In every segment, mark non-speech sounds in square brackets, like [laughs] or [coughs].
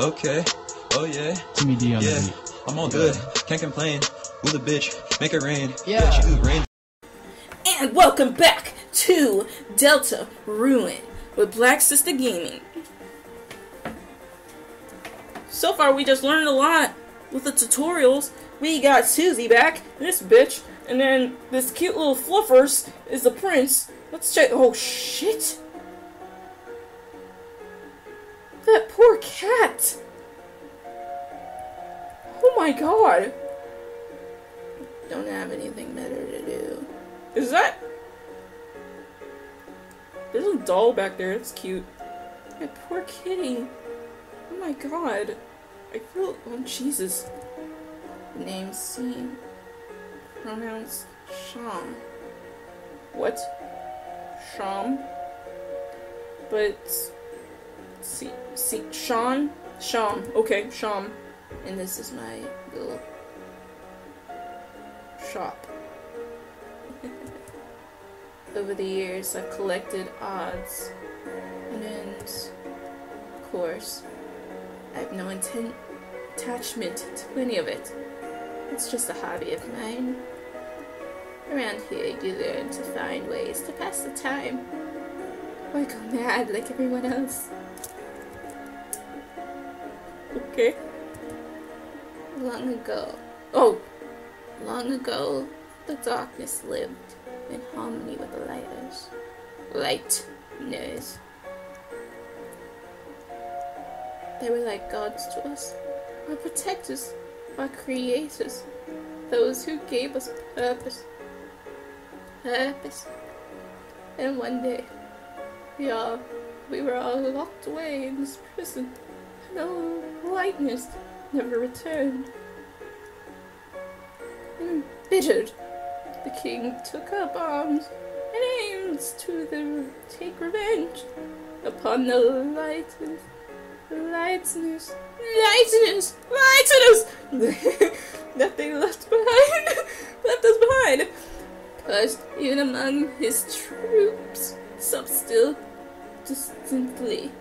Okay. Oh yeah. Timmy D on Yeah. the beat. I'm all good. Can't complain. With a bitch, make it rain. Yeah. she could rain. And welcome back to Delta Ruin with Black Sista Gaming. So far, we just learned a lot with the tutorials. We got Susie back, this bitch, and then this cute little fluffers is the prince. Let's check. Oh shit! That poor cat! Oh my god! Don't have anything better to do. Is that? There's a doll back there. It's cute. That poor kitty. Oh my god. I feel. Oh Jesus. Name seen. Pronouns Sham. What? Sham. But. See. See. Sean? Sham. Okay, Sham. And this is my little shop. [laughs] Over the years, I've collected odds, and of course, I have no intent attachment to any of it. It's just a hobby of mine. Around here, you learn to find ways to pass the time, or go mad like everyone else. Okay. Long ago, oh, long ago, the darkness lived in harmony with the lighters. Lightness. They were like gods to us, our protectors, our creators, those who gave us purpose. Purpose. And one day, we all, we were all locked away in this prison. No lightness never returned. Embittered, the king took up arms and aimed to the, take revenge upon the lightness, lightness, lightness, lightness [laughs] that they left behind, [laughs] left us behind. But even among his troops, some still distinctly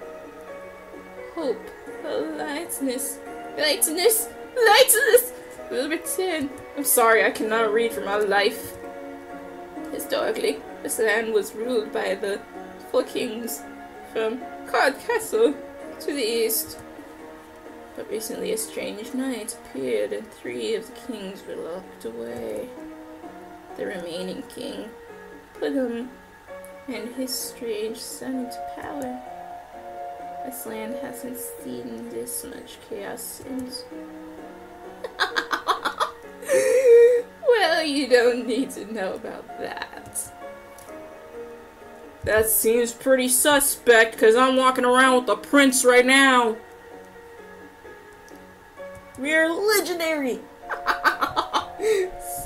hope, lightness, lightness, lightness will return. I'm sorry, I cannot read for my life. Historically, this land was ruled by the four kings from Card Castle to the east. But recently a strange knight appeared and three of the kings were locked away. The remaining king put him and his strange son into power. This land hasn't seen this much chaos since. [laughs] well, you don't need to know about that. That seems pretty suspect, because I'm walking around with the prince right now. We're legendary! [laughs]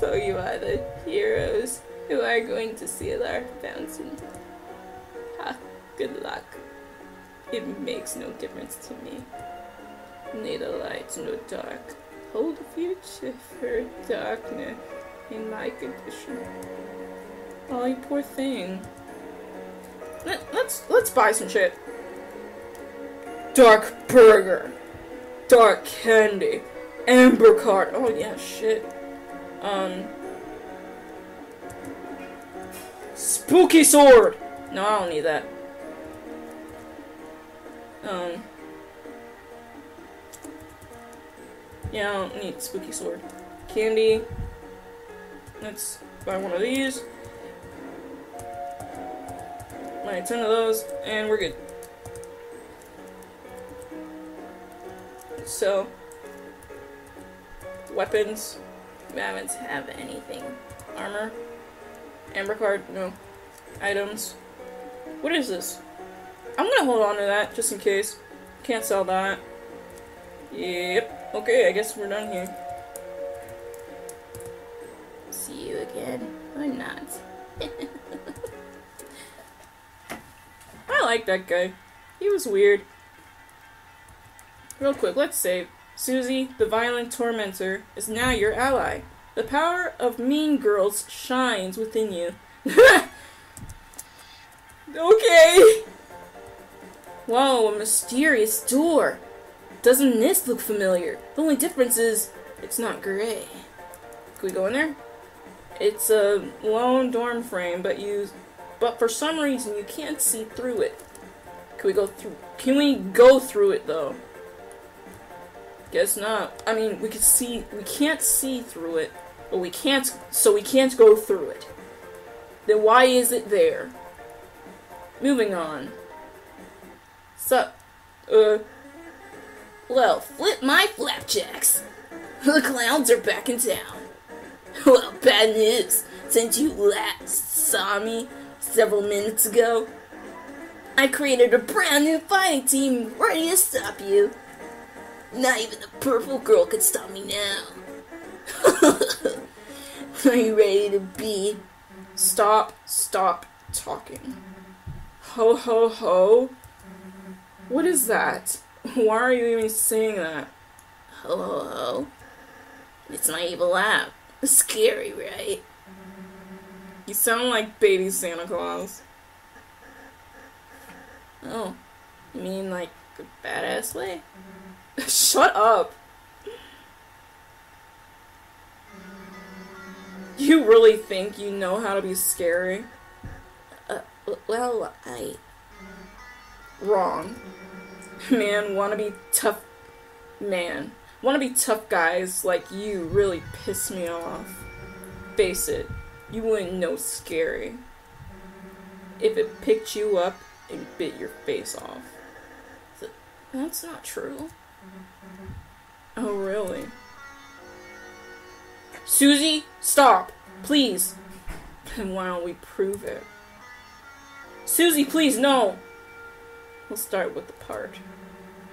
so you are the heroes who are going to seal our fountain. Ha, good luck. It makes no difference to me. Neither light nor dark. Hold the future for darkness in my condition. Oh, you poor thing. Let, let's let's buy some shit. Dark burger, dark candy, amber card. Oh yeah, shit. Um, spooky sword. No, I don't need that. Um. Yeah, I don't need spooky sword. Candy. Let's buy one of these. Buy ten of those, and we're good. So, weapons. We haven't have anything. Armor. Amber card, no. Items. What is this? I'm gonna hold on to that just in case. Can't sell that. Yep. Okay, I guess we're done here. See you again, or not. [laughs] I like that guy. He was weird. Real quick, let's save. Susie, the violent tormentor, is now your ally. The power of mean girls shines within you. [laughs] okay. Whoa, a mysterious door. Doesn't this look familiar? The only difference is it's not gray. Can we go in there? It's a lone dorm frame, but you, but for some reason you can't see through it. Can we go through? Can we go through it though? Guess not. I mean, we can see. We can't see through it, but we can't. So we can't go through it. Then why is it there? Moving on. So, uh, well, flip my flapjacks. [laughs] The clowns are back in town. [laughs] Well, bad news. Since you last saw me several minutes ago, I created a brand new fighting team ready to stop you. Not even the purple girl could stop me now. [laughs] are you ready to be? Stop, stop talking. Ho ho ho. What is that? Why are you even saying that? Hello. It's my evil laugh. Scary, right? You sound like baby Santa Claus. Oh, you mean like a badass way? [laughs] Shut up. You really think you know how to be scary? Uh, well, I. Wrong. Hmm. Man, wanna be tough. Man, wanna be tough guys like you really piss me off. Face it, you wouldn't know scary. If it picked you up and bit your face off. That's not true. Oh, really? Susie, stop! Please! And why don't we prove it? Susie, please, no! We'll start with the part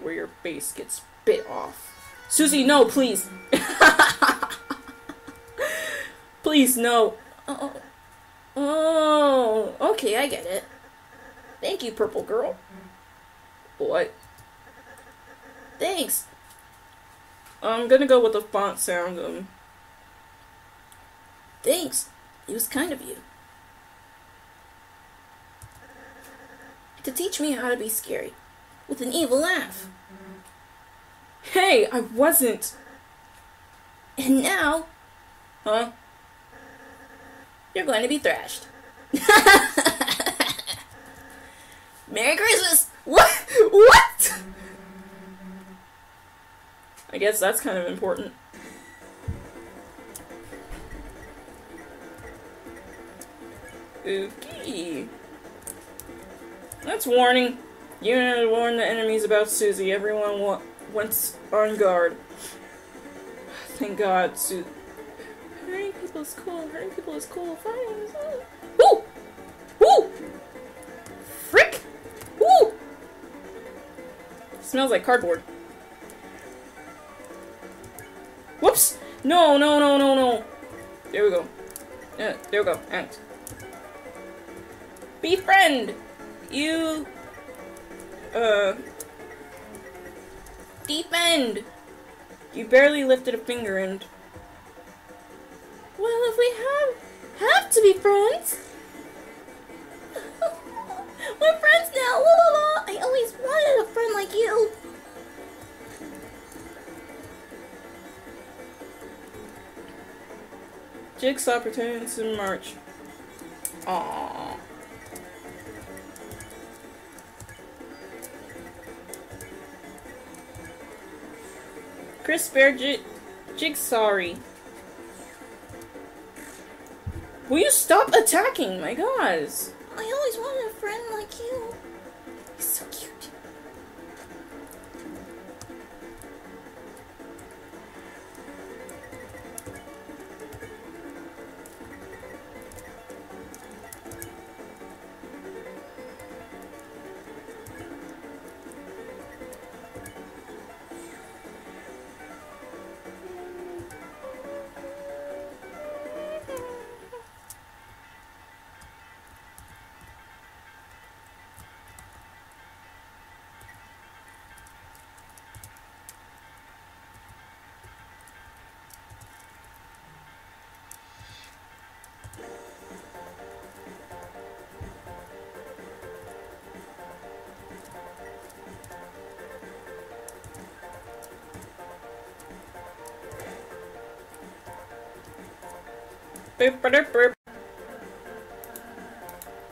where your face gets bit off. Susie, no, please! [laughs] please, no! Oh, oh, okay, I get it. Thank you, purple girl. What? Thanks. I'm gonna go with the font sound. Um. Thanks. It was kind of you. To teach me how to be scary with an evil laugh. Hey, I wasn't. And now, huh? You're going to be thrashed. [laughs] Merry Christmas! What? What? I guess that's kind of important. Okay. That's warning. Unit warn the enemies about Susie. Everyone wa- went on guard. Thank God, Su- Hurting people is cool. Hurting people is cool. Is Woo! Woo! Frick! Woo! Smells like cardboard. Whoops! No, no, no, no, no. There we go. Yeah, there we go. Act. Befriend! You. Uh. deep end. You barely lifted a finger and. Well, if we have. have to be friends! [laughs] We're friends now! La la la! I always wanted a friend like you! Jigsaw pretends in March. Aww. Kris Bear J- Jigsawry. Will you stop attacking? My gosh. I always wanted a friend like you.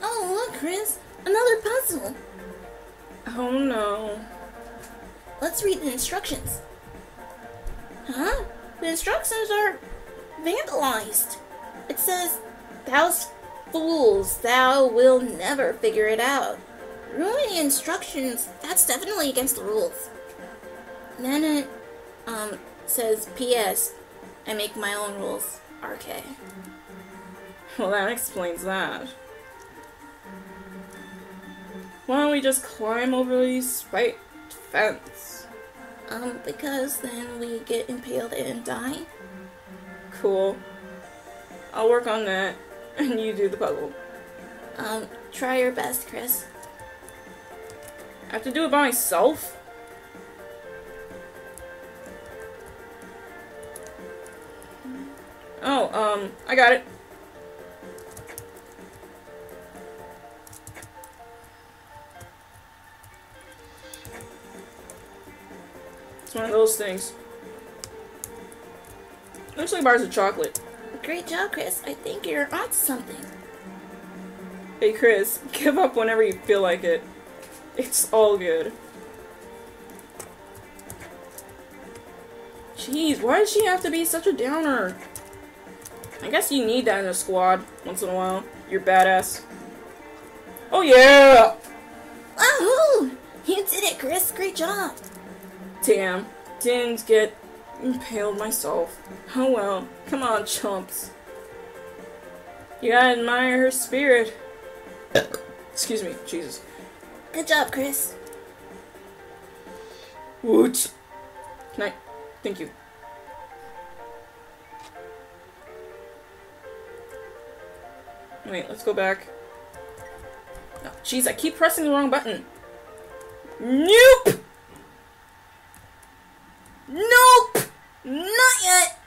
Oh, look, Kris. Another puzzle. Oh no. Let's read the instructions. Huh? The instructions are vandalized. It says, Thou fools, thou will never figure it out. Ruining instructions, that's definitely against the rules. Then it, um, says, P.S. I make my own rules. RK. Well, that explains that. Why don't we just climb over these spiked fence? Um, because then we get impaled and die. Cool. I'll work on that, [laughs] and you do the puzzle. Um, try your best, Kris. I have to do it by myself? Oh, um, I got it. It's one of those things. Looks like bars of chocolate. Great job, Kris. I think you're onto something. Hey Kris, [laughs] give up whenever you feel like it. It's all good. Jeez, why does she have to be such a downer? I guess you need that in a squad once in a while. You're badass. Oh yeah! Wahoo! You did it, Kris. Great job. Damn, didn't get impaled myself. Oh well. Come on, chumps. You gotta admire her spirit. Excuse me, Jesus. Good job, Kris. Woot. Can I? Thank you. Wait, let's go back. Oh, jeez, I keep pressing the wrong button. Nope! Nope! Not yet!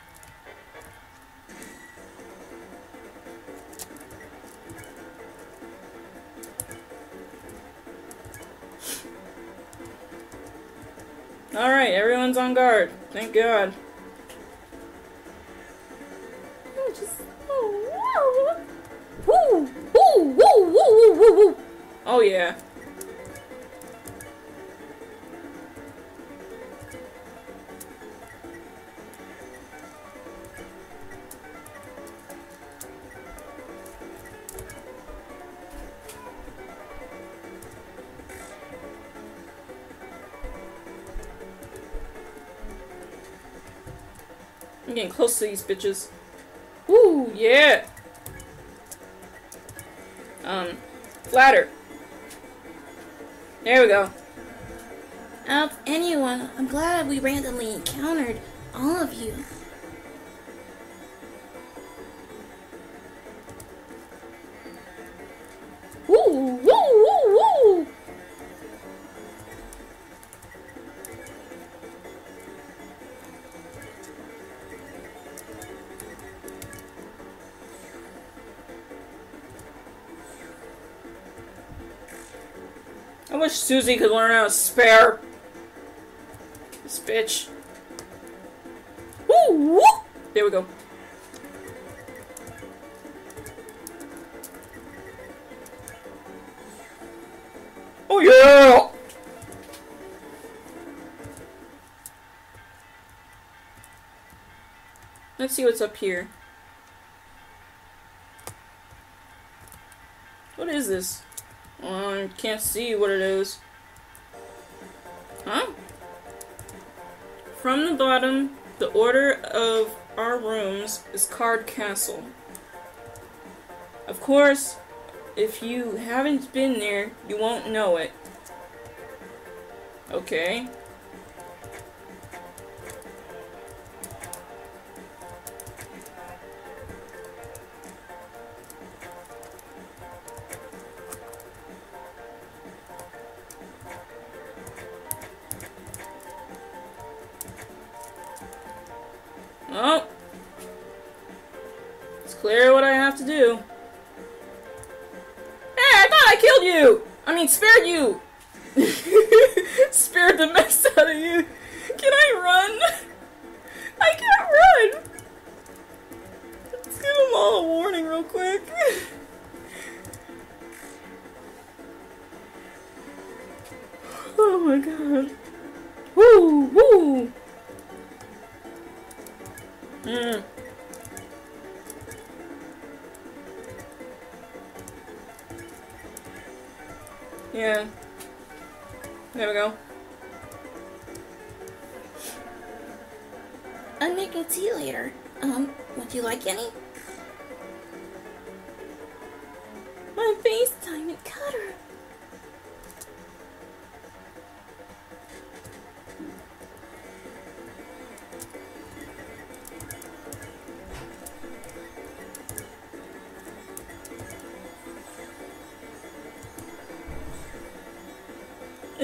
Alright, everyone's on guard. Thank God. Yeah. I'm getting close to these bitches. Woo, yeah! Um, flatter. There we go. Out anyone, I'm glad we randomly encountered all of you. Susie could learn how to spare. This bitch. Woo! Woo! There we go. Oh yeah! Let's see what's up here. What is this? I can't see what it is. Huh? From the bottom, the order of our rooms is Card Castle. Of course, if you haven't been there, you won't know it. Okay.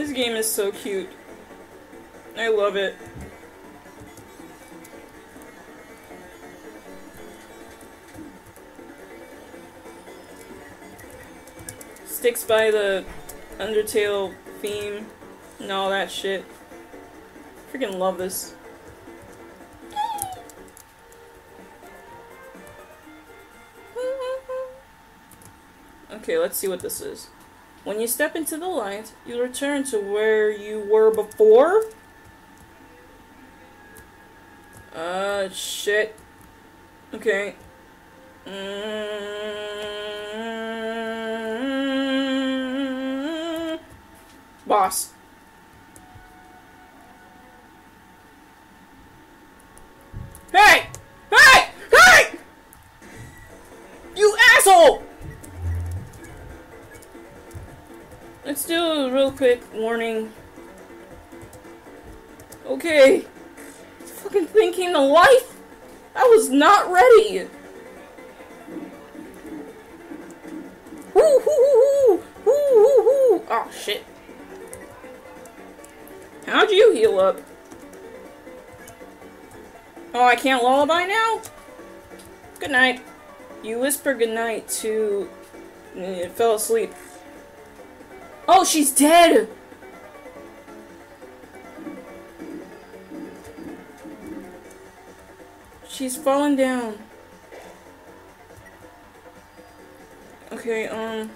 This game is so cute. I love it. Sticks by the Undertale theme and all that shit. Freaking love this. [laughs] Okay, let's see what this is. When you step into the light, you return to where you were before? You whisper good night to. Uh, fell asleep. Oh, she's dead! She's fallen down. Okay, um...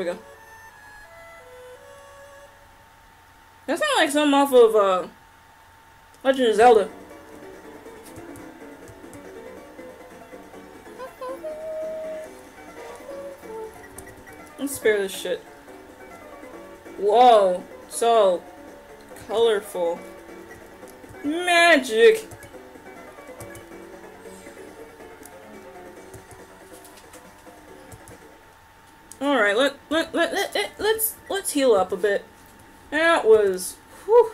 we go. That sounds like something off of, uh... Legend of Zelda. [laughs] Let's spare this shit. Whoa, so colorful. Magic! Up a bit. That was, whew.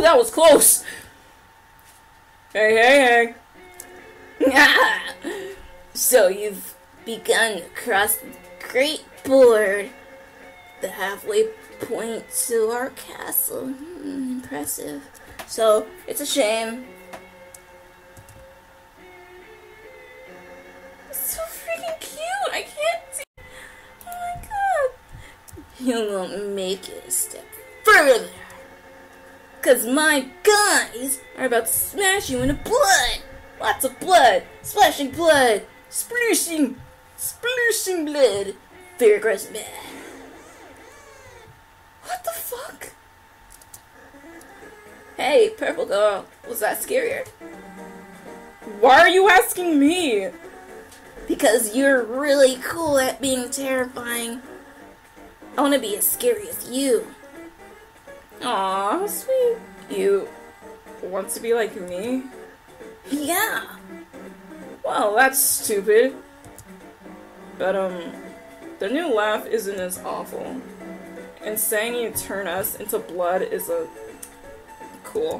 That was close! Hey, hey, Ah! [laughs] so you've begun to cross the great board, the halfway point to our castle. Hmm, impressive. So it's a shame. So freaking cute! I can't. Oh my god! You won't make it a step further. Cause my guys are about to smash you into blood! Lots of blood! Splashing blood! Splooshing! Splooshing blood! Very aggressive. What the fuck? Hey, purple girl, was that scarier? Why are you asking me? Because you're really cool at being terrifying. I want to be as scary as you. Aw, sweet. You want to be like me? Yeah. Well, that's stupid. But, um, the new laugh isn't as awful. And saying you turn us into blood is a. cool.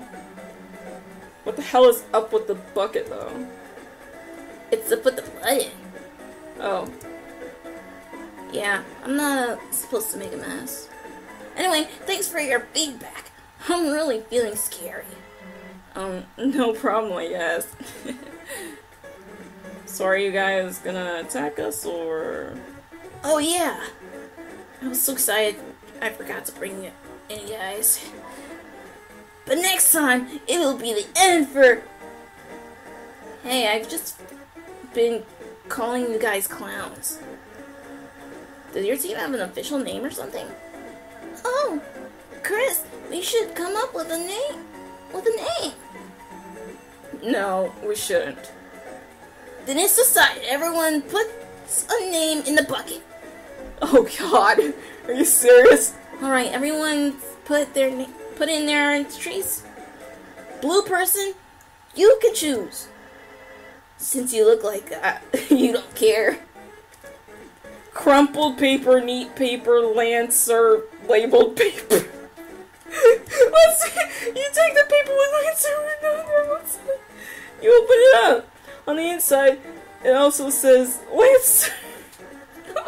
What the hell is up with the bucket, though? It's to put the blood in. Oh. Yeah, I'm not uh, supposed to make a mess. Anyway, thanks for your feedback. I'm really feeling scary. Um, no problem, I guess. [laughs] so are you guys gonna attack us, or... Oh yeah. I was so excited I forgot to bring it in, guys. But next time, it will be the end for... Hey, I've just been calling you guys clowns. Does your team have an official name or something? Oh, Kris, we should come up with a name. With a name. No, we shouldn't. Then it's decided. Everyone puts a name in the bucket. Oh god, are you serious? All right, everyone put their put in their entries. Blue person, you can choose. Since you look like that, [laughs] you don't care. Crumpled paper, neat paper, lancer, labeled paper. [laughs] Let's see. You take the paper with and let's see. You open it up. On the inside, it also says lancer. [laughs]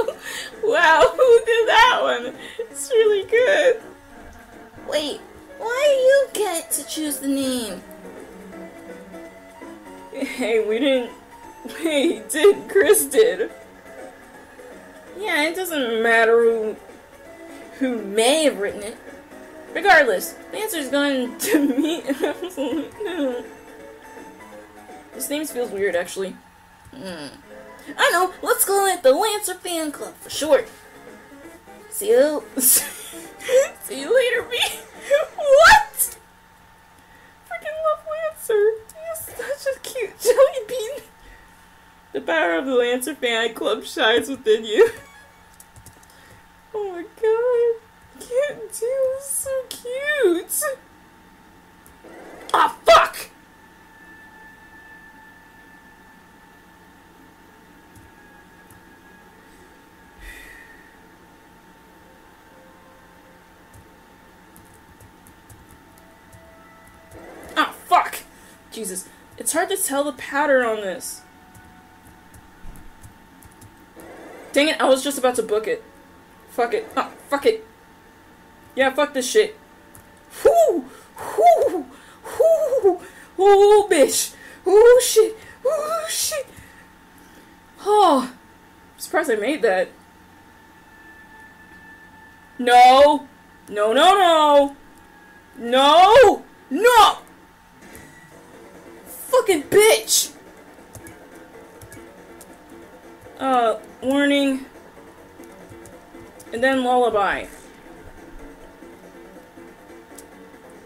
wow, who did that one? It's really good. Wait, why do you get to choose the name? Hey, we didn't. [laughs] Wait, did Kris did? Yeah, it doesn't matter who who may have written it. Regardless, the answer is going to me. [laughs] this name feels weird, actually. Hmm. I know. Let's call it the Lancer Fan Club for short. See you. [laughs] See you later, B. what? Freaking love Lancer. He's such a cute jelly bean. The power of the Lancer Fan Club shines within you. [laughs] hard to tell the pattern on this. Dang it, I was just about to book it. Fuck it. Ah, fuck it. Yeah, fuck this shit. Whoo! Whoo! Whoo! Oh, bitch! Oh, shit! Oh, shit! Oh, I'm surprised I made that. No! No, no, no! No! No! Fucking bitch! Uh, warning. And then lullaby.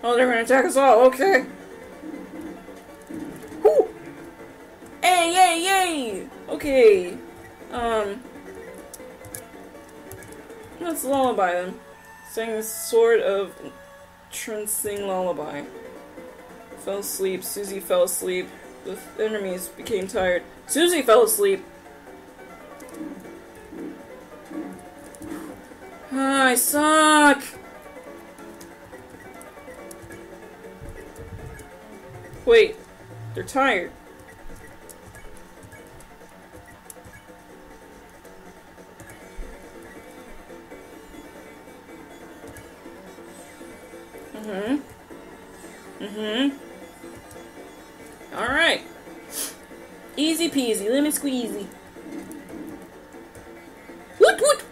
Oh, they're gonna attack us all, okay. Whoo! Hey, yay, yay! Okay. Um. Let's lullaby them. Sing a sort of trancing lullaby. Fell asleep. Susie fell asleep. The enemies became tired. Susie fell asleep. I suck. Wait, they're tired. Mm-hmm. Mm-hmm. Easy peasy, lemon squeezy. Woot woot!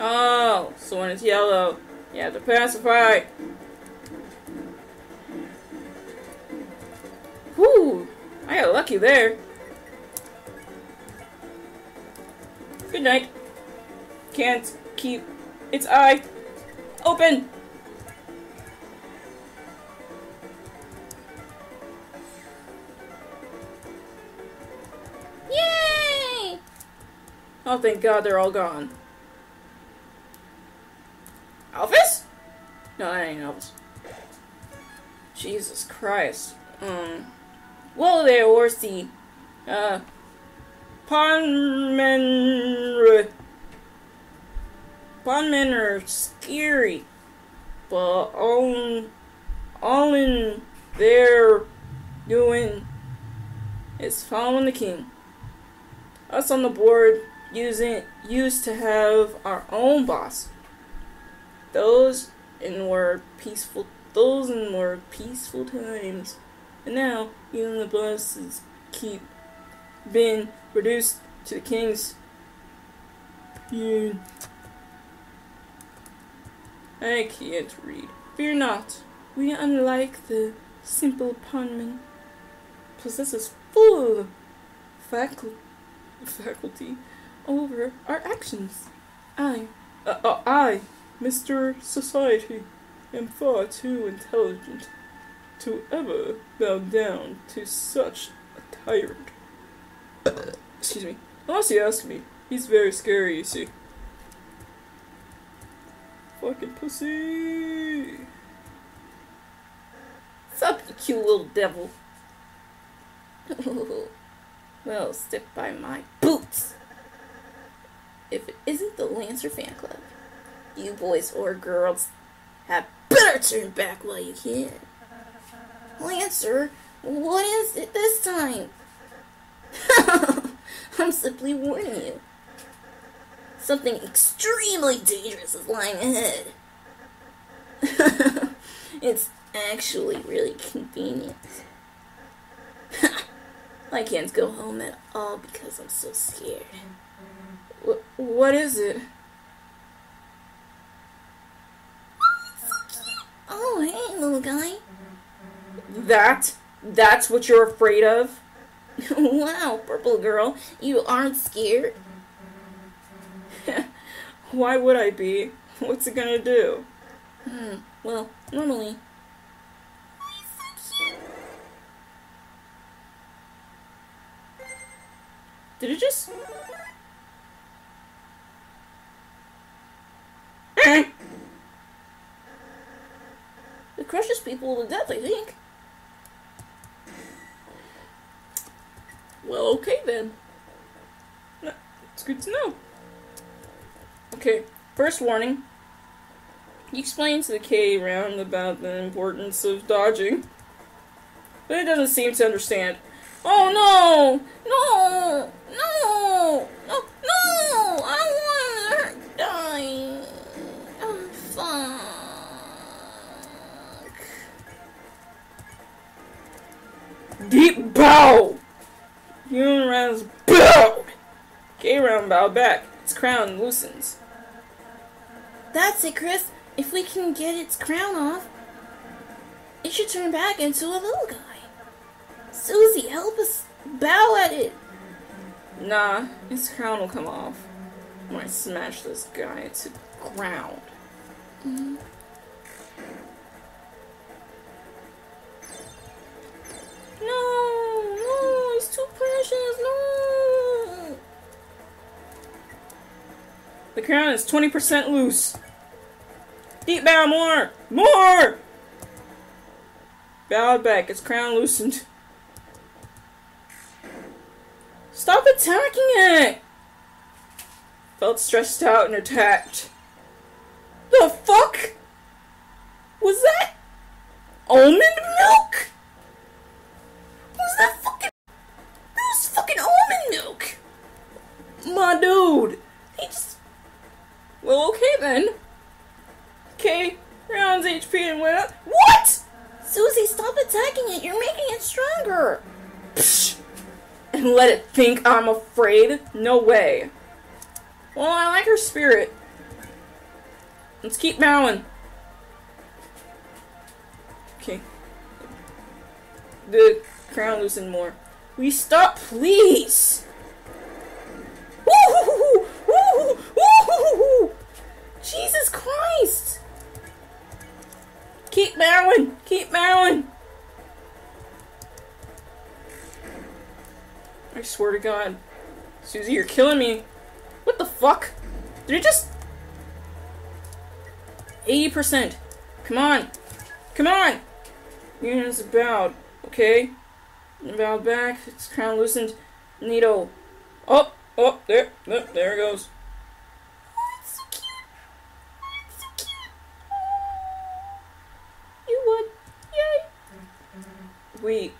Oh, so when it's yellow, you have to pacify. Lucky there. Good night. Can't keep its eye open. Yay! Oh, thank God they're all gone. Elvis? No, that ain't Elvis. Jesus Christ. Um. Well, there, Orsi. Uh. Ponmen. Ponmen are scary. But all, all in they're doing is following the king. Us on the board using used to have our own boss. Those in more peaceful those in more peaceful times. And now even the bosses keep being reduced to the king's peon. I can't read. Fear not. We, unlike the simple Ponman, possesses full faculty faculty over our actions. I, uh, uh, I, Mr. Society, am far too intelligent to ever bow down to such a tyrant. Excuse me. Unless you ask me, he's very scary, you see. Fucking pussy. Sup, you cute little devil. [laughs] Well, step by my boots. If it isn't the Lancer fan club, you boys or girls have better turn back while you can. Lancer, what is it this time? [laughs] I'm simply warning you. Something extremely dangerous is lying ahead. [laughs] it's actually really convenient. [laughs] I can't go home at all because I'm so scared. Wh- what is it? Oh, hey, little guy. That? That's what you're afraid of? [laughs] wow, purple girl, you aren't scared? [laughs] Why would I be? What's it gonna do? Hmm, well, normally. Did it just. it crushes people to death, I think. Well, okay then. It's good to know. Okay, first warning. He explains to the K round about the importance of dodging, but it doesn't seem to understand. Oh no! No! No! No! No! I don't want to die. Oh, fuck. Deep bow! Human rounds bowed! K round bow back. Its crown loosens. That's it, Kris. If we can get its crown off, it should turn back into a little guy. Susie, help us bow at it. Nah, its crown will come off when I smash this guy to ground. Mm-hmm. No, no, it's too precious. No. The crown is 20% loose. Deep bow more! More! Bowed back, its crown loosened. Stop attacking it! Felt stressed out and attacked. The fuck? Was that almond milk? Was that fucking. That was fucking almond milk! My dude! He just. Well, okay then. Okay, rounds HP and went up. What? Susie, stop attacking it. You're making it stronger. Psh, and let it think I'm afraid? No way. Well, I like her spirit. Let's keep bowing. Okay. The crown loosened more. We stop, please? Jesus Christ! Keep marrowing! Keep marrowing! I swear to God. Susie, you're killing me. What the fuck? Did it just... 80%. Come on. Come on! Union's bowed. Okay? Bowed back. It's crown loosened. Needle. Oh! Oh! There. There, there it goes. Oh, it's so cute. Oh, it's so cute. You would. Yay! We...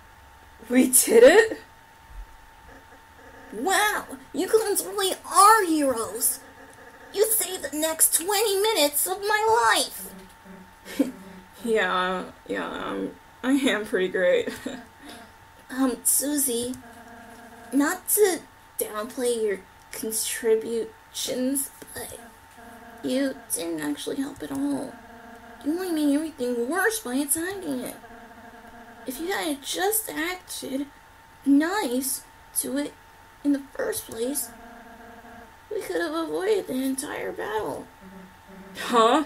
We did it? Wow, you clones really are heroes. You saved the next 20 minutes of my life. [laughs] Yeah, yeah, um, I am pretty great. [laughs] Um, Susie, not to downplay your contributions, but you didn't actually help at all. You only made everything worse by attacking it. If you had just acted nice to it in the first place, we could have avoided the entire battle. huh?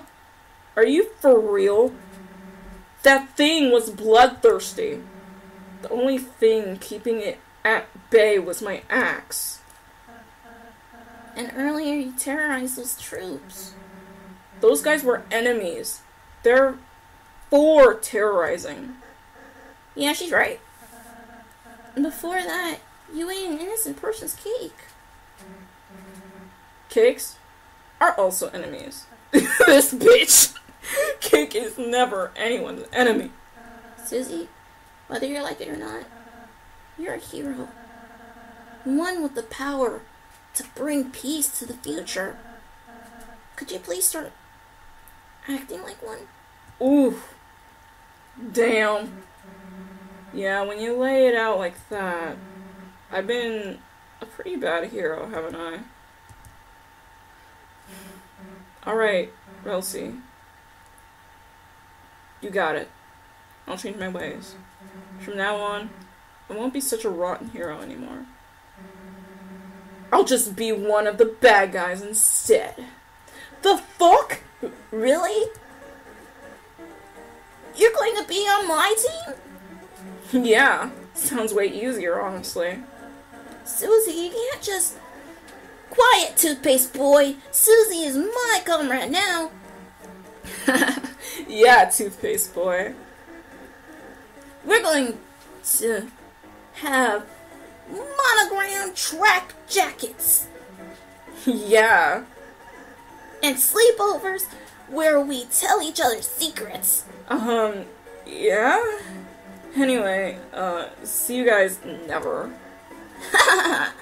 Are you for real? That thing was bloodthirsty. The only thing keeping it at bay was my axe. And earlier you terrorized those troops. Those guys were enemies. They're for terrorizing. Yeah, she's right. Before that, you ate an innocent person's cake. Mm-hmm. Cakes are also enemies. [laughs] this bitch! Cake is never anyone's enemy. Susie, whether you like it or not, you're a hero. One with the power to bring peace to the future. Could you please start acting like one? Ooh. Damn. Yeah, when you lay it out like that, I've been a pretty bad hero, haven't I? Alright, Ralsei. You got it. I'll change my ways. From now on, I won't be such a rotten hero anymore. I'll just be one of the bad guys instead. The fuck? Really? You're going to be on my team? [laughs] Yeah, sounds way easier, honestly. Susie, you can't just. Quiet, toothpaste boy! Susie is my comrade now! [laughs] yeah, toothpaste boy. We're going to have monogram track jackets [laughs] yeah. and sleepovers where we tell each other secrets. Um, yeah? Anyway, uh, see you guys never. [laughs]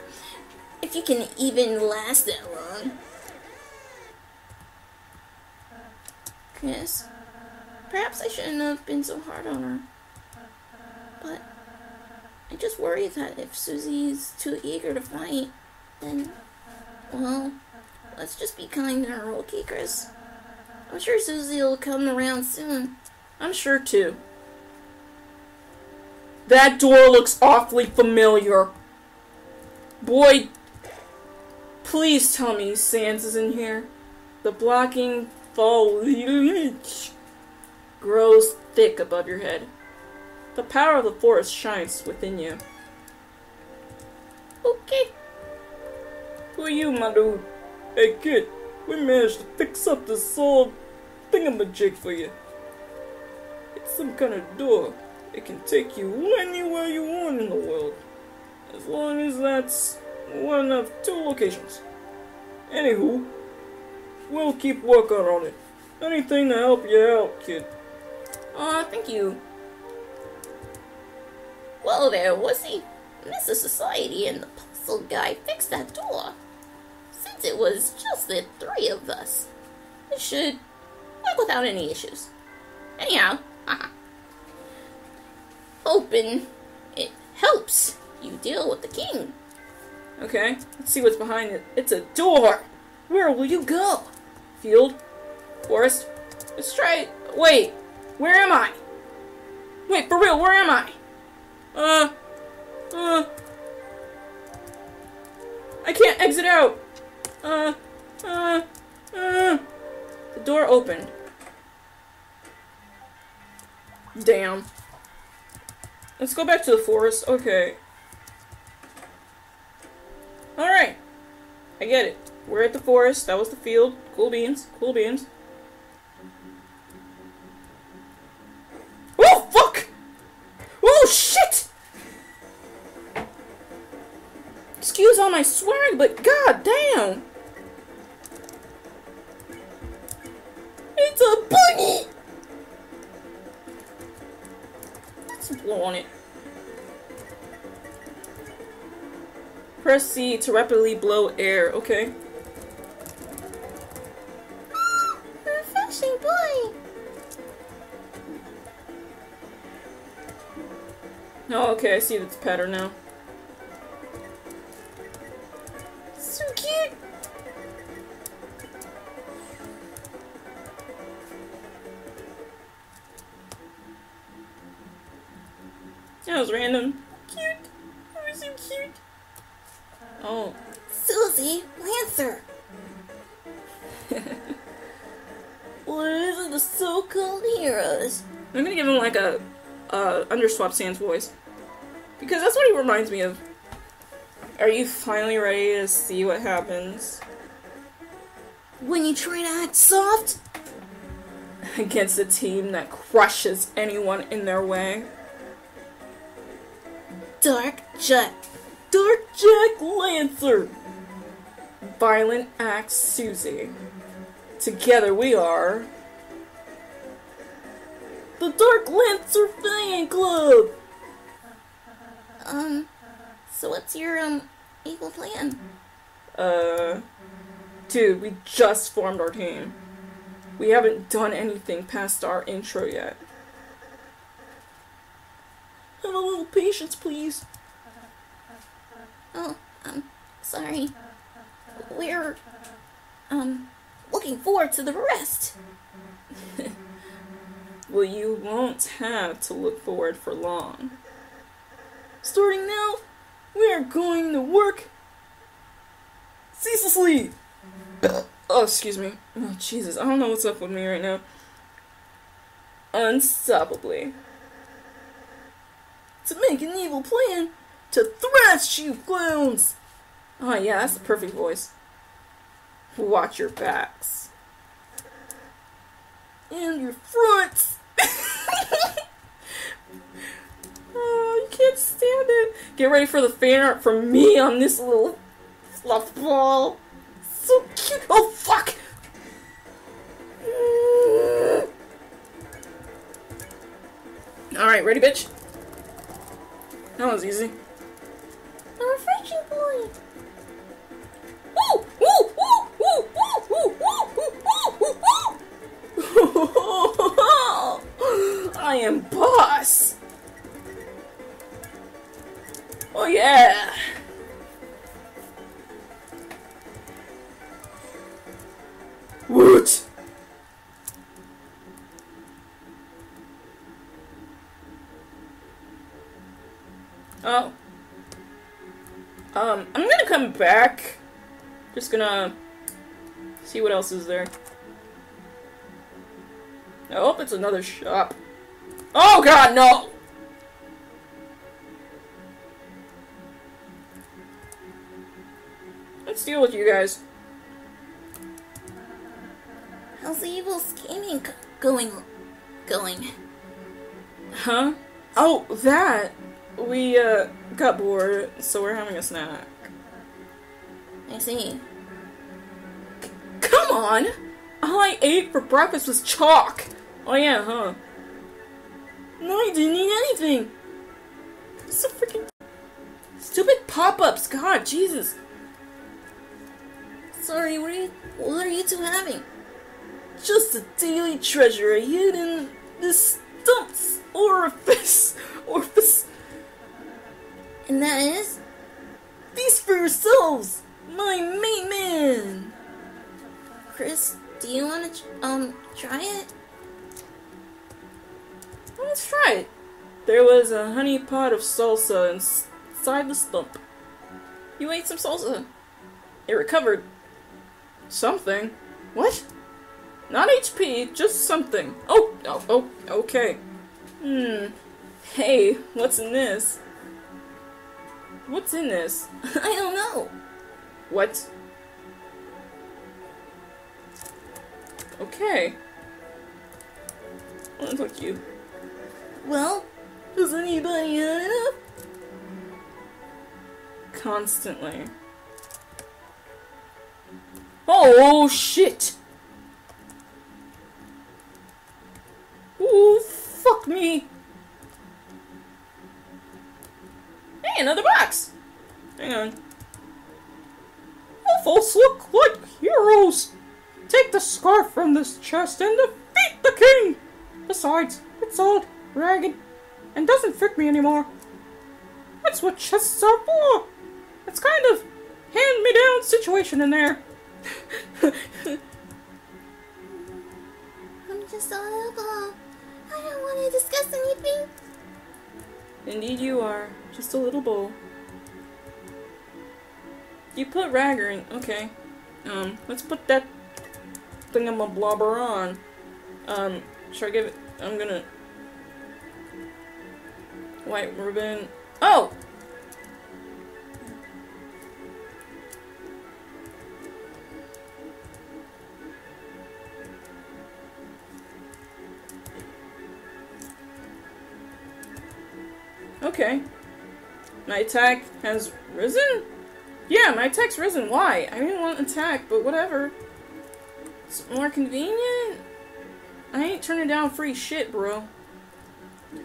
if you can even last that long. Yes. Perhaps I shouldn't have been so hard on her. But I just worry that if Susie's too eager to fight, then, well, let's just be kind to her, okay, Kris? I'm sure Susie will come around soon. I'm sure too. That door looks awfully familiar. Boy, please tell me Sans is in here. The blocking foliage grows thick above your head. The power of the forest shines within you. Okay. Who are you, my dude? Hey kid, we managed to fix up this old thingamajig for you. It's some kind of door. It can take you anywhere you want in the world. As long as that's one of two locations. Anywho, we'll keep working on it. Anything to help you out, kid. Aw, thank you. Well there, Wussy. Mr. Society and the puzzle guy fixed that door. Since it was just the three of us, it should work without any issues. Anyhow, haha. Hoping it helps you deal with the king. Okay, let's see what's behind it. It's a door! Where will you go? Field? Forest? Let's try. Wait, where am I? Wait, for real, where am I? Uh, Uh. I can't exit out. Uh. Uh. Uh. The door opened. Damn. Let's go back to the forest. Okay. Alright. I get it. We're at the forest. That was the field. Cool beans. Cool beans. Oh, fuck! Oh, shit! Excuse all my swearing, but god damn! It's a bunny! Let's blow on it. Press C to rapidly blow air. Okay. Refreshing boy. Oh, okay, I see the pattern now. What are the so-called heroes? I'm gonna give him like a uh, underswap Sans voice. Because that's what he reminds me of. Are you finally ready to see what happens When you try to act soft, against a team that crushes anyone in their way? Dark Jet. Dark Jack Lancer! Violent Axe Susie. Together we are. The Dark Lancer Fan Club! Um, so what's your, um, evil plan? Uh. Dude, we just formed our team. We haven't done anything past our intro yet. Have a little patience, please. Oh, um, sorry. We're, um, looking forward to the rest. [laughs] Well, you won't have to look forward for long. Starting now, we are going to work ceaselessly. [coughs] oh, excuse me. Oh, Jesus, I don't know what's up with me right now. Unstoppably. To make an evil plan to thrash you clowns. Oh, yeah, that's the perfect voice. Watch your backs. And your fronts. [laughs] oh, you can't stand it. Get ready for the fan art from me on this little fluff ball. So cute. Oh, fuck. Alright, ready, bitch? That was easy. A refreshing boy. Yeah. What? Oh. Um, I'm gonna come back. Just gonna see what else is there. Hope it's another shop. Oh god, no! Deal with you guys. How's the evil scheming going? Going. Huh? Oh, that! We, uh, got bored, so we're having a snack. I see. Come on! All I ate for breakfast was chalk! Oh yeah, huh? No, I didn't eat anything! So freaking... Stupid pop-ups! God, Jesus! Sorry, what are you, what are you two having? Just a daily treasure I hid in this stump's orifice! [laughs] Orifice! And that is? These for yourselves! My main man! Kris, do you want to, um, try it? Let's try it. There was a honey pot of salsa inside the stump. You ate some salsa. It recovered. Something. What? Not HP, just something. Oh, oh, oh, okay. Hmm. Hey, what's in this? What's in this? [laughs] I don't know. What? Okay. I'll look you. Well, does anybody know? Constantly. Oh shit! Ooh, fuck me! Hey, another box! Hang on. Elf look like heroes! Take the scarf from this chest and defeat the king! Besides, it's old, ragged, and doesn't fit me anymore. That's what chests are for! It's kind of hand-me-down situation in there. [laughs] I'm just a little ball. I don't want to discuss anything. Indeed you are. Just a little bowl. You put Ragger in. Okay. Um, let's put that blobber on. Um, should I give it... I'm gonna... White ribbon. Oh! Okay. My attack has risen? Yeah, my attack's risen. Why? I didn't want attack, but whatever. It's more convenient. I ain't turning down free shit, bro.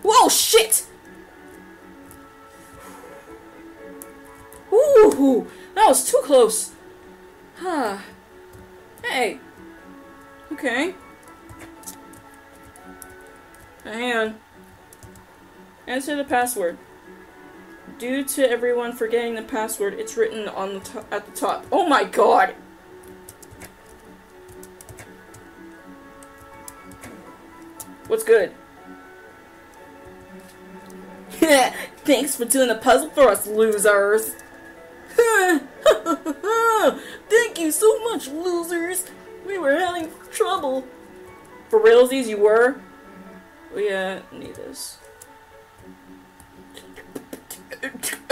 Whoa, shit! Ooh, that was too close. Huh. Hey. Okay. Hang on. Enter the password. Due to everyone forgetting the password, it's written on the at the top. Oh my god! What's good? [laughs] Thanks for doing the puzzle for us, losers. [laughs] Thank you so much, losers. We were having trouble. For realsies, you were? We uh need this. If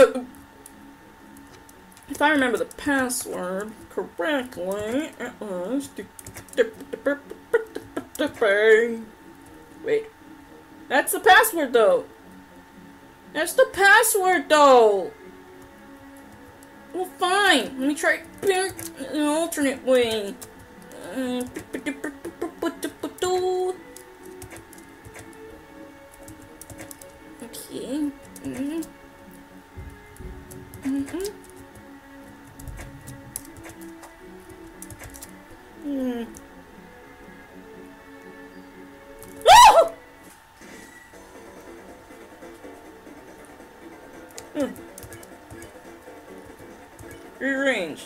I remember the password correctly, it was. Wait. That's the password, though. That's the password, though. Well, fine. Let me try an alternate way. Okay. Mm-hmm. Mm-hmm. Hmm. Ah! Hmm. Rearrange.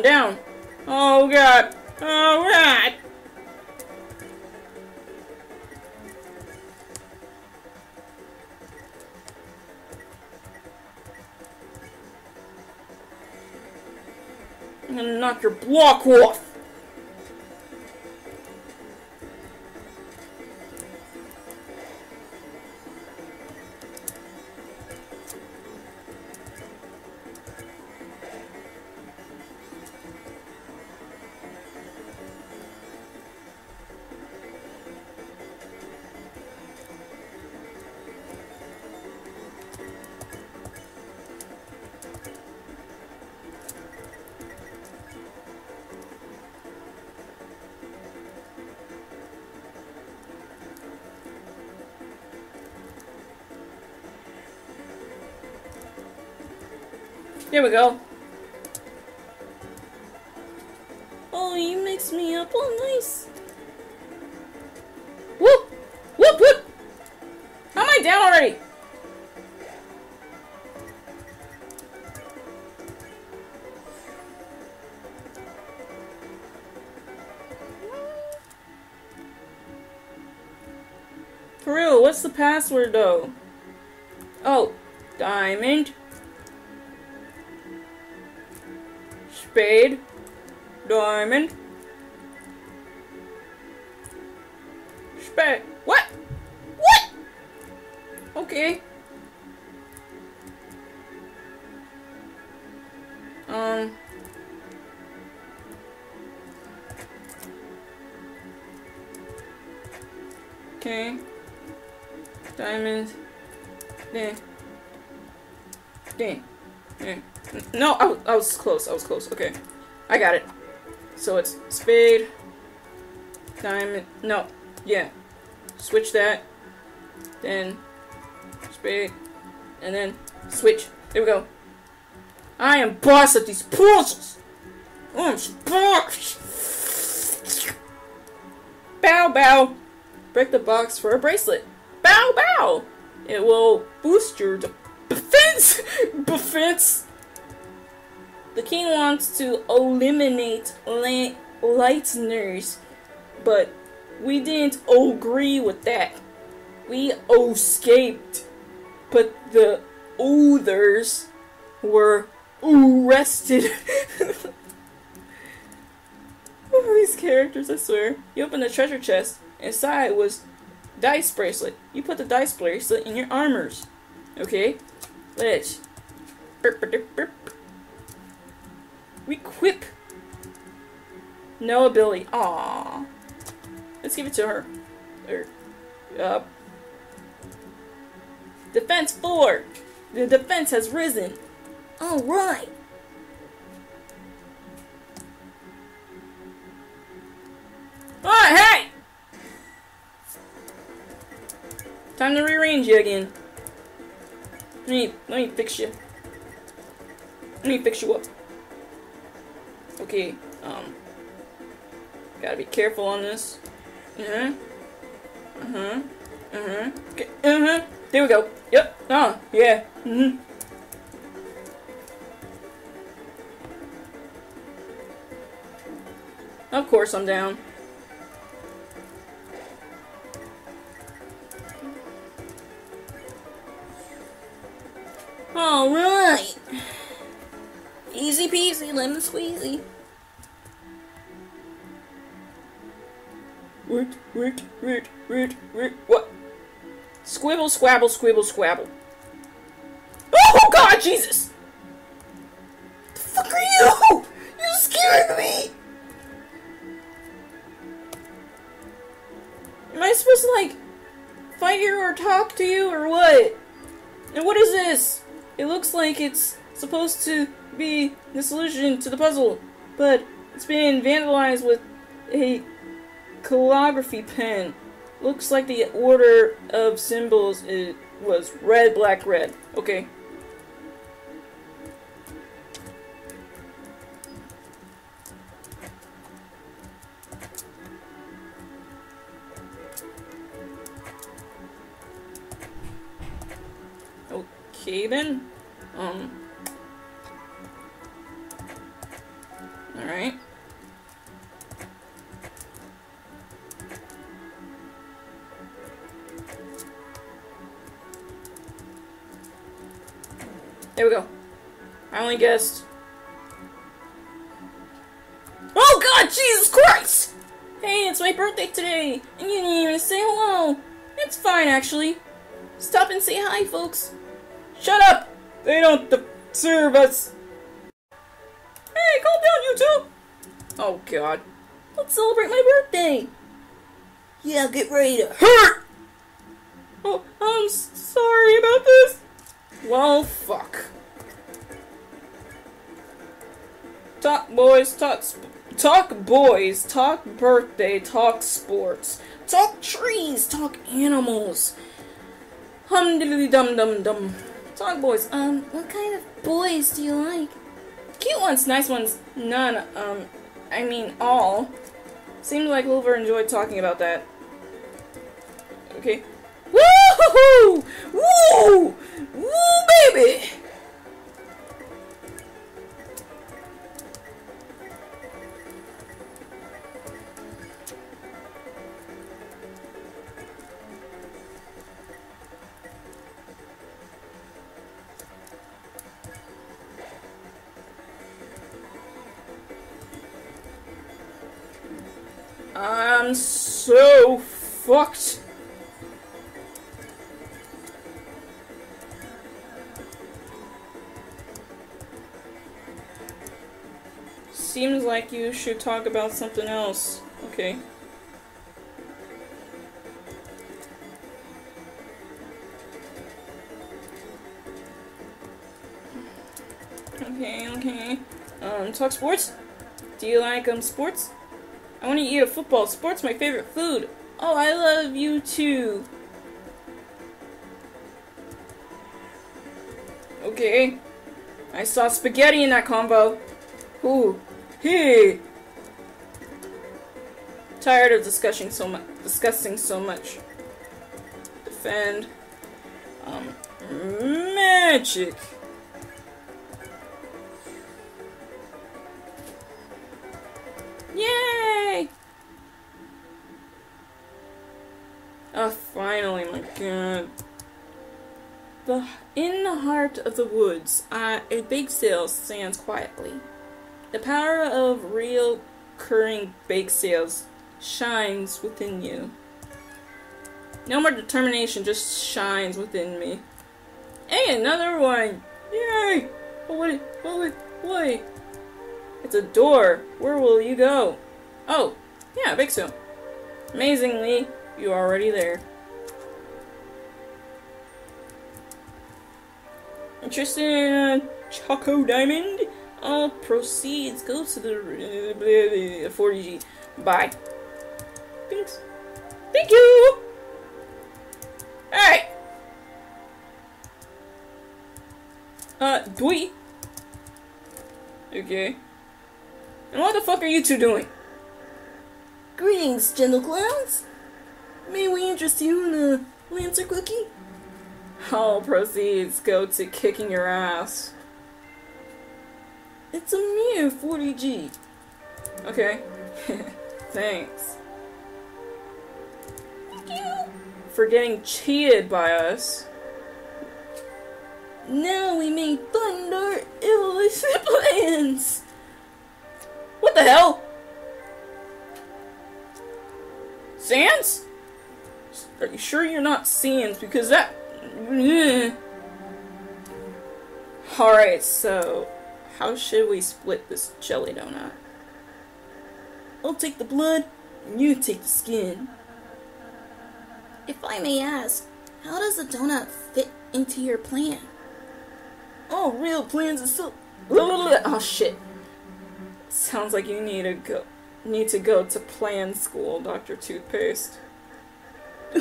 Oh, down. Oh god. Oh god. I'm gonna knock your block off. There we go. Oh, Fix me up all nice. Whoop! Whoop whoop! How am I down already? For real, what's the password though? Oh, diamond. Spade. Diamond. Spade. What? What? Okay. Was close. I was close. Okay. I got it. So it's spade, diamond. No. Yeah. Switch that. Then spade. And then switch. There we go. I am boss at these puzzles. I'm boss. Bow bow. Break the box for a bracelet. Bow bow. It will boost your defense. [laughs] defense. The king wants to eliminate Lightners, but we didn't agree with that. We escaped, but the others were arrested. [laughs] Are these characters? I swear. You open the treasure chest. Inside was dice bracelet. You put the dice bracelet in your armors. Okay? Let's. Burp, burp, burp. We quip. No ability. Aww. Let's give it to her. Er, or, up. Defense 4. The defense has risen. Alright. Hey! Time to rearrange you again. Let me, let me fix you. Let me fix you up. Okay, um, gotta be careful on this. Uh-huh. Uh-huh. Uh-huh. Okay, uh-huh. There we go. Yep. Oh, yeah. Mm-hmm. Of course I'm down. Alright. Easy peasy, lemon squeezy. Root, root, root, root, root. What? Squibble, squabble, squibble, squabble. Oh God, Jesus! The fuck are you? You're scaring me. Am I supposed to like fight you or talk to you or what? And what is this? It looks like it's supposed to be the solution to the puzzle, but it's been vandalized with a calligraphy pen. Looks like the order of symbols it was red, black, red. Okay. Okay then. Um. Alright. There we go. I only guessed. Oh god, Jesus Christ! Hey, it's my birthday today, and you didn't even say hello. It's fine, actually. Stop and say hi, folks. Shut up! They don't serve us. Hey, calm down, you two! Oh god. Let's celebrate my birthday! Yeah, get ready to Hurt! Oh, I'm sorry about this. Well, fuck. Talk boys, talk talk boys, talk birthday, talk sports, talk trees, talk animals. Hum diddly dum dum dum. Talk boys. Um, what kind of boys do you like? Cute ones, nice ones, none. Um, I mean all. Seems like Wilbur enjoyed talking about that. Okay. Woo! Woo! Woo, baby! I'm so fucked. Seems like you should talk about something else. Okay. Okay, okay. Um, talk sports? Do you like, um, sports? I want to eat a football. Sports my favorite food. Oh, I love you too. Okay. I saw spaghetti in that combo. Ooh. Hey. Tired of discussing so much. Discussing so much. Defend. Um. Magic. Yay! Oh, finally, my god. The, in the heart of the woods, uh, a big sail stands quietly. The power of real recurring bake sales shines within you. No more determination, just shines within me. Hey, another one! Yay! Oh, wait, oh, wait, wait. It's a door. Where will you go? Oh, yeah, big sale. Amazingly, you're already there. Interested in a Choco Diamond? All proceeds go to the 40G. Bye. Thanks. Thank you! Alright. Uh, Dwee. Okay. And what the fuck are you two doing? Greetings, gentle clowns. May we interest you in a Lancer cookie? All proceeds go to kicking your ass. It's a mere 40G. Okay. [laughs] Thanks. Thank you. For getting cheated by us. Now we may fund our plans. What the hell? Sans? Are you sure you're not Sans? Because that. Eh. Alright, so. How should we split this jelly donut? I'll take the blood, and you take the skin. If I may ask, how does the donut fit into your plan? Oh, real plans are so. [laughs] Oh shit. Sounds like you need to go need to go to plan school, Dr. Toothpaste. [laughs]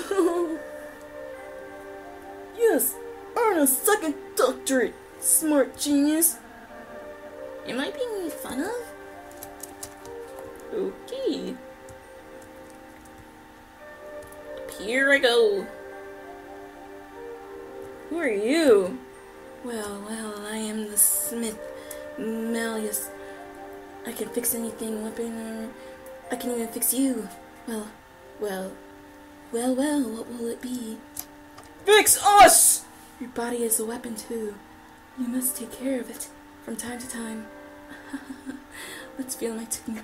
yes, earn a second doctorate, smart genius. Am I being made fun of? Okay. Here I go. Who are you? Well, well, I am the smith, Malius. I can fix anything, weapon, or I can even fix you. Well, well, well, well, what will it be? Fix us! Your body is a weapon too. You must take care of it from time to time. [laughs] Let's feel my technique.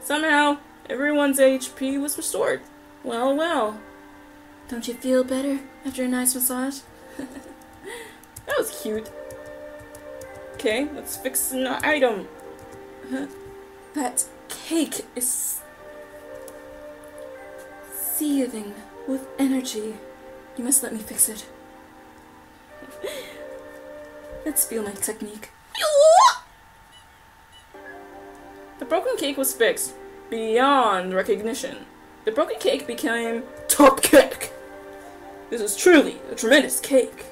Somehow, everyone's HP was restored. Well, well. Don't you feel better after a nice massage? [laughs] that was cute. Okay, let's fix an item. Huh? [laughs] That cake is seething with energy. You must let me fix it. Let's feel my technique. The broken cake was fixed beyond recognition. The broken cake became top cake. This is truly a tremendous cake.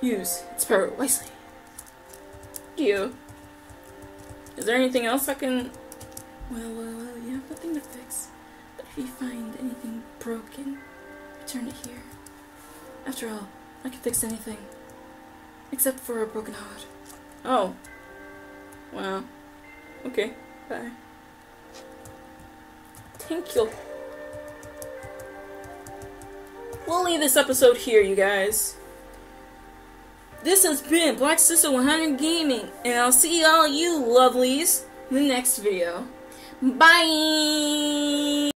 Use its power wisely. You. Is there anything else I can... Well, well, well, you have nothing to fix. But if you find anything broken, return it here. After all, I can fix anything. Except for a broken heart. Oh. Wow. Okay. Bye. Thank you. We'll leave this episode here, you guys. This has been Black Sista 100 Gaming, and I'll see all you lovelies in the next video. Bye!